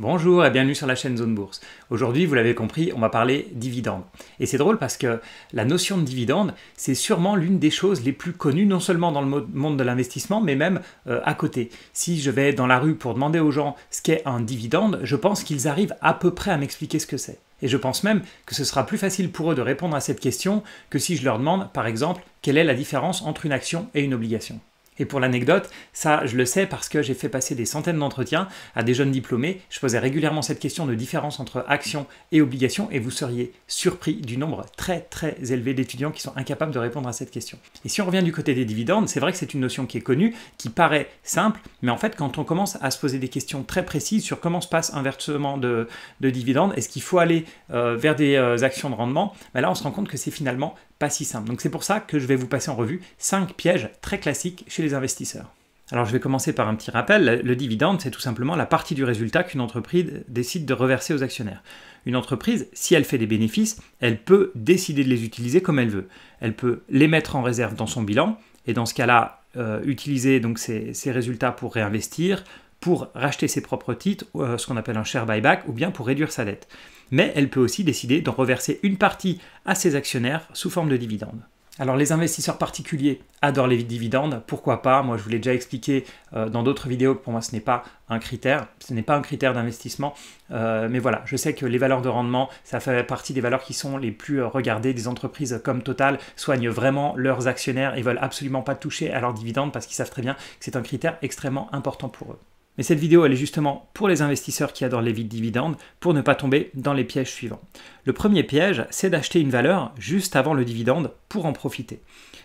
Bonjour et bienvenue sur la chaîne Zone Bourse. Aujourd'hui, vous l'avez compris, on va parler dividendes. Et c'est drôle parce que la notion de dividende, c'est sûrement l'une des choses les plus connues, non seulement dans le monde de l'investissement, mais même euh, à côté. Si je vais dans la rue pour demander aux gens ce qu'est un dividende, je pense qu'ils arrivent à peu près à m'expliquer ce que c'est. Et je pense même que ce sera plus facile pour eux de répondre à cette question que si je leur demande, par exemple, quelle est la différence entre une action et une obligation. Et pour l'anecdote, ça je le sais parce que j'ai fait passer des centaines d'entretiens à des jeunes diplômés. Je posais régulièrement cette question de différence entre action et obligation et vous seriez surpris du nombre très très élevé d'étudiants qui sont incapables de répondre à cette question. Et si on revient du côté des dividendes, c'est vrai que c'est une notion qui est connue, qui paraît simple, mais en fait quand on commence à se poser des questions très précises sur comment se passe un versement de, dividendes, est-ce qu'il faut aller euh, vers des euh, actions de rendement, ben là on se rend compte que c'est finalement pas si simple. Donc c'est pour ça que je vais vous passer en revue 5 pièges très classiques chez les investisseurs. Alors je vais commencer par un petit rappel. Le dividende, c'est tout simplement la partie du résultat qu'une entreprise décide de reverser aux actionnaires. Une entreprise, si elle fait des bénéfices, elle peut décider de les utiliser comme elle veut. Elle peut les mettre en réserve dans son bilan, et dans ce cas-là, euh, utiliser donc ces, résultats pour réinvestir, pour racheter ses propres titres, euh, ce qu'on appelle un share buyback, ou bien pour réduire sa dette mais elle peut aussi décider d'en reverser une partie à ses actionnaires sous forme de dividendes. Alors les investisseurs particuliers adorent les dividendes, pourquoi pas? Moi je vous l'ai déjà expliqué euh, dans d'autres vidéos que pour moi ce n'est pas un critère, ce n'est pas un critère d'investissement, euh, mais voilà, je sais que les valeurs de rendement, ça fait partie des valeurs qui sont les plus euh, regardées, des entreprises comme Total soignent vraiment leurs actionnaires et veulent absolument pas toucher à leurs dividendes parce qu'ils savent très bien que c'est un critère extrêmement important pour eux. Mais cette vidéo, elle est justement pour les investisseurs qui adorent les vides dividendes, pour ne pas tomber dans les pièges suivants. Le premier piège, c'est d'acheter une valeur juste avant le dividende pour en profiter.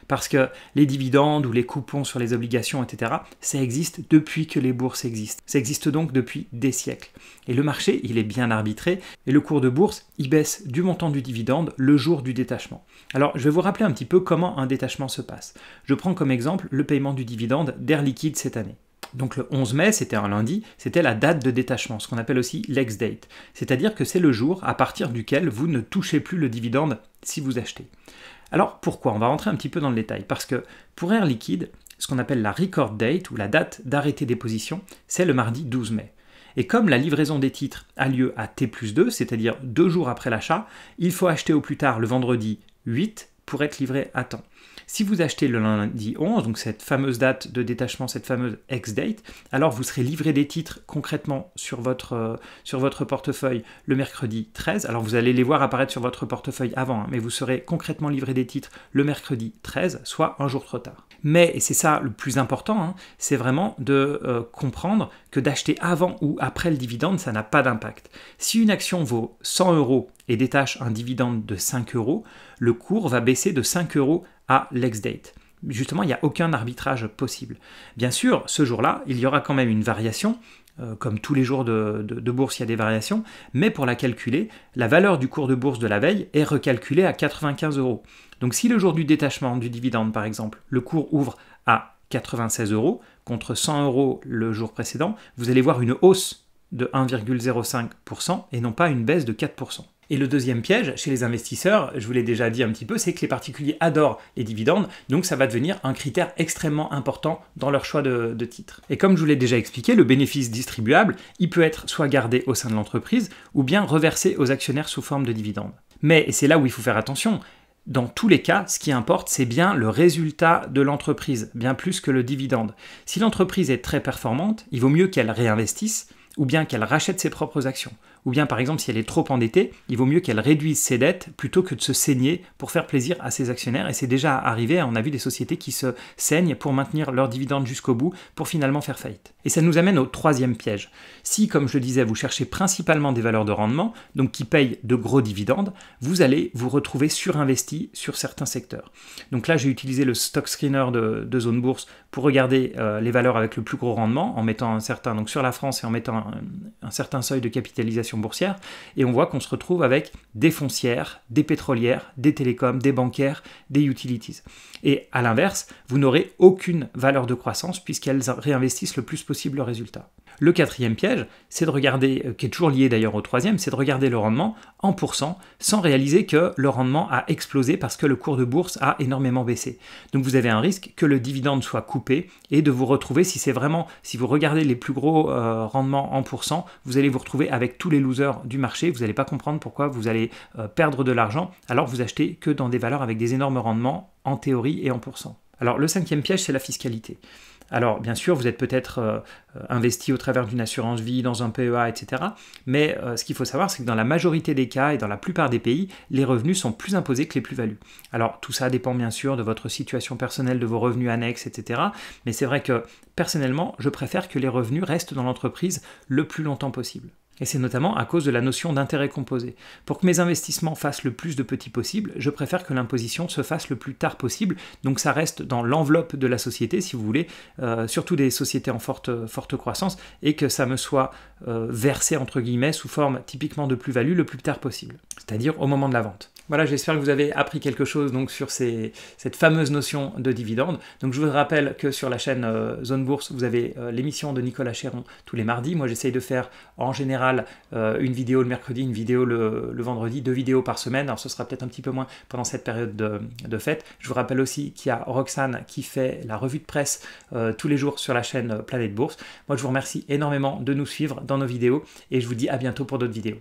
Parce que les dividendes ou les coupons sur les obligations, etc., ça existe depuis que les bourses existent. Ça existe donc depuis des siècles. Et le marché, il est bien arbitré, et le cours de bourse, il baisse du montant du dividende le jour du détachement. Alors, je vais vous rappeler un petit peu comment un détachement se passe. Je prends comme exemple le paiement du dividende d'Air Liquide cette année. Donc le 11 mai, c'était un lundi, c'était la date de détachement, ce qu'on appelle aussi l'ex-date. C'est-à-dire que c'est le jour à partir duquel vous ne touchez plus le dividende si vous achetez. Alors pourquoi? On va rentrer un petit peu dans le détail. Parce que pour Air Liquide, ce qu'on appelle la record date ou la date d'arrêté des positions, c'est le mardi 12 mai. Et comme la livraison des titres a lieu à T plus 2, c'est-à-dire deux jours après l'achat, il faut acheter au plus tard le vendredi 8 pour être livré à temps. Si vous achetez le lundi 11, donc cette fameuse date de détachement, cette fameuse ex-date, alors vous serez livré des titres concrètement sur votre, euh, sur votre portefeuille le mercredi 13. Alors vous allez les voir apparaître sur votre portefeuille avant, hein, mais vous serez concrètement livré des titres le mercredi 13, soit un jour trop tard. Mais, et c'est ça le plus important, hein, c'est vraiment de euh, comprendre que d'acheter avant ou après le dividende, ça n'a pas d'impact. Si une action vaut 100 euros et détache un dividende de 5 euros, le cours va baisser de 5 euros à l'ex-date. Justement, il n'y a aucun arbitrage possible. Bien sûr, ce jour-là, il y aura quand même une variation, euh, comme tous les jours de, de, bourse, il y a des variations, mais pour la calculer, la valeur du cours de bourse de la veille est recalculée à 95 euros. Donc si le jour du détachement du dividende, par exemple, le cours ouvre à 96 euros contre 100 euros le jour précédent, vous allez voir une hausse de 1,05% et non pas une baisse de 4%. Et le deuxième piège chez les investisseurs, je vous l'ai déjà dit un petit peu, c'est que les particuliers adorent les dividendes, donc ça va devenir un critère extrêmement important dans leur choix de, de titre. Et comme je vous l'ai déjà expliqué, le bénéfice distribuable, il peut être soit gardé au sein de l'entreprise, ou bien reversé aux actionnaires sous forme de dividendes. Mais, et c'est là où il faut faire attention, dans tous les cas, ce qui importe, c'est bien le résultat de l'entreprise, bien plus que le dividende. Si l'entreprise est très performante, il vaut mieux qu'elle réinvestisse, ou bien qu'elle rachète ses propres actions ou bien par exemple si elle est trop endettée, il vaut mieux qu'elle réduise ses dettes plutôt que de se saigner pour faire plaisir à ses actionnaires. Et c'est déjà arrivé, on a vu des sociétés qui se saignent pour maintenir leurs dividendes jusqu'au bout, pour finalement faire faillite. Et ça nous amène au troisième piège. Si, comme je le disais, vous cherchez principalement des valeurs de rendement, donc qui payent de gros dividendes, vous allez vous retrouver surinvesti sur certains secteurs. Donc là, j'ai utilisé le stock screener de, Zone Bourse pour regarder euh, les valeurs avec le plus gros rendement, en mettant un certain, donc sur la France et en mettant un certain seuil de capitalisation boursière, et on voit qu'on se retrouve avec des foncières, des pétrolières, des télécoms, des bancaires, des utilities. Et à l'inverse, vous n'aurez aucune valeur de croissance puisqu'elles réinvestissent le plus possible le résultat. Le quatrième piège, c'est de regarder, euh, qui est toujours lié d'ailleurs au troisième, c'est de regarder le rendement en pourcent sans réaliser que le rendement a explosé parce que le cours de bourse a énormément baissé. Donc vous avez un risque que le dividende soit coupé et de vous retrouver, si c'est vraiment, si vous regardez les plus gros euh, rendements en pourcent, vous allez vous retrouver avec tous les losers du marché, vous n'allez pas comprendre pourquoi vous allez euh, perdre de l'argent alors vous achetez que dans des valeurs avec des énormes rendements en théorie et en pourcent. Alors le cinquième piège, c'est la fiscalité. Alors, bien sûr, vous êtes peut-être euh, investi au travers d'une assurance vie, dans un PEA, etc. Mais euh, ce qu'il faut savoir, c'est que dans la majorité des cas et dans la plupart des pays, les revenus sont plus imposés que les plus-values. Alors, tout ça dépend bien sûr de votre situation personnelle, de vos revenus annexes, etc. Mais c'est vrai que, personnellement, je préfère que les revenus restent dans l'entreprise le plus longtemps possible. Et c'est notamment à cause de la notion d'intérêt composé. Pour que mes investissements fassent le plus de petits possible, je préfère que l'imposition se fasse le plus tard possible. Donc ça reste dans l'enveloppe de la société, si vous voulez, euh, surtout des sociétés en forte, croissance, et que ça me soit euh, versé, entre guillemets, sous forme typiquement de plus-value le plus tard possible, c'est-à-dire au moment de la vente. Voilà, j'espère que vous avez appris quelque chose donc sur cette fameuse notion de dividende. Donc je vous rappelle que sur la chaîne euh, Zone Bourse, vous avez l'émission de Nicolas Chéron tous les mardis. Moi, j'essaye de faire en général euh, une vidéo le mercredi, une vidéo le, vendredi, deux vidéos par semaine. Alors ce sera peut-être un petit peu moins pendant cette période de, fête. Je vous rappelle aussi qu'il y a Roxane qui fait la revue de presse euh, tous les jours sur la chaîne Planète Bourse. Moi je vous remercie énormément de nous suivre dans nos vidéos et je vous dis à bientôt pour d'autres vidéos.